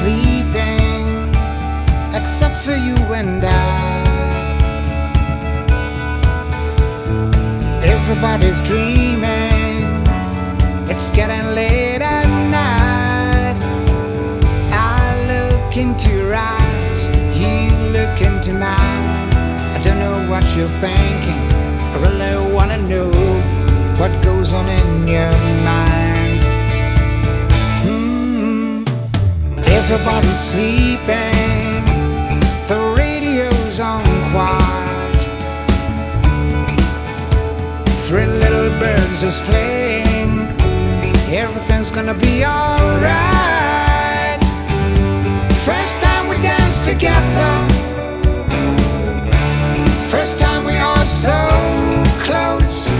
sleeping except for you and I. Everybody's dreaming, it's getting late at night. I look into your eyes, you look into mine. I don't know what you're thinking, I really wanna know. Everybody's sleeping, the radio's on quiet. Three little birds just playing, everything's gonna be alright. First time we danced together, first time we are so close.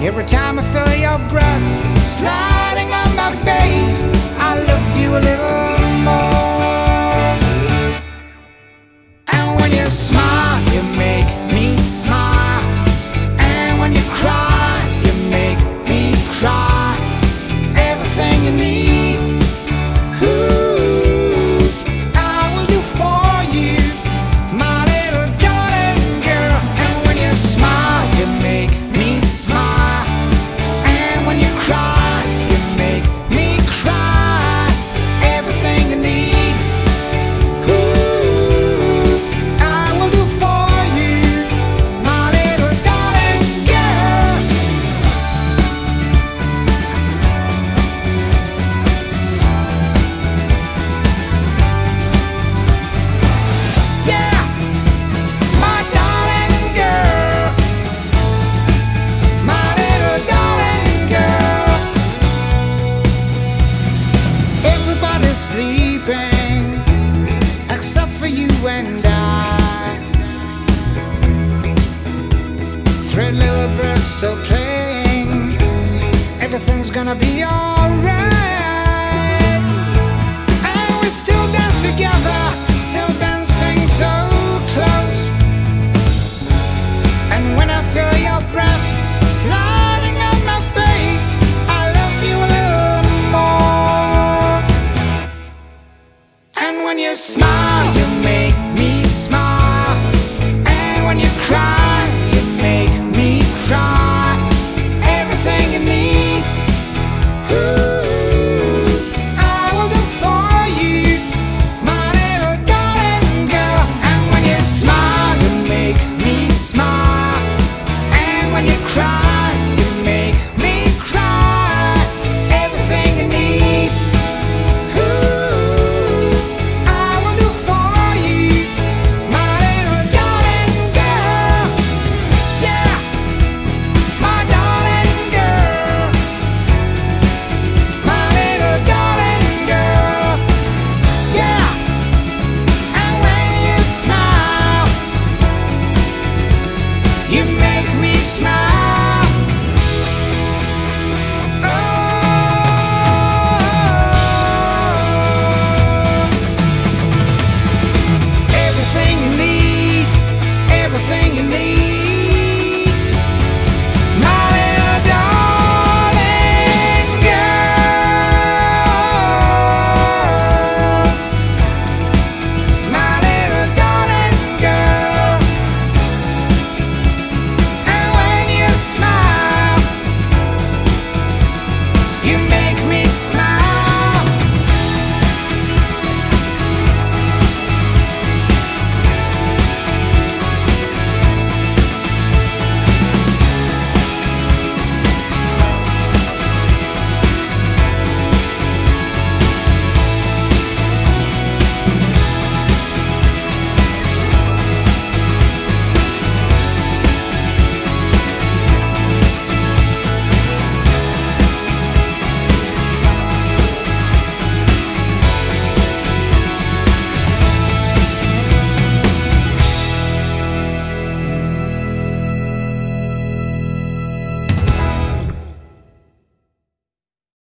Every time I sliding on my face, I love you a little sleeping except for you and I. Three little birds still playing. Everything's gonna be alright. And we still dance together. smile.